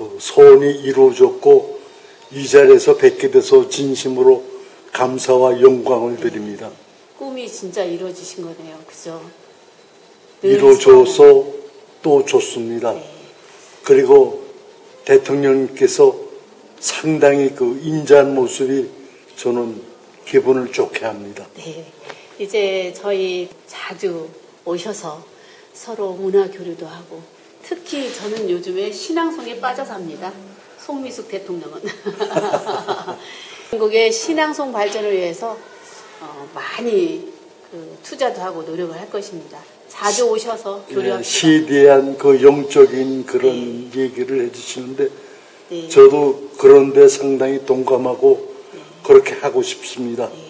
그 소원이 이루어졌고 이 자리에서 뵙게 돼서 진심으로 감사와 영광을 드립니다. 꿈이 진짜 이루어지신 거네요. 그죠? 늘 이루어져서 또 좋습니다. 네. 그리고 대통령님께서 상당히 그 인자한 모습이 저는 기분을 좋게 합니다. 네. 이제 저희 자주 오셔서 서로 문화 교류도 하고 특히 저는 요즘에 신앙송에 빠져 삽니다. 송미숙 대통령은. 한국의 신앙송 발전을 위해서 어, 많이 그 투자도 하고 노력을 할 것입니다. 자주 오셔서 예, 교류합시다. 시에 대한 그 영적인 그런 얘기를 해주시는데 네. 저도 그런데 상당히 동감하고 그렇게 하고 싶습니다. 네.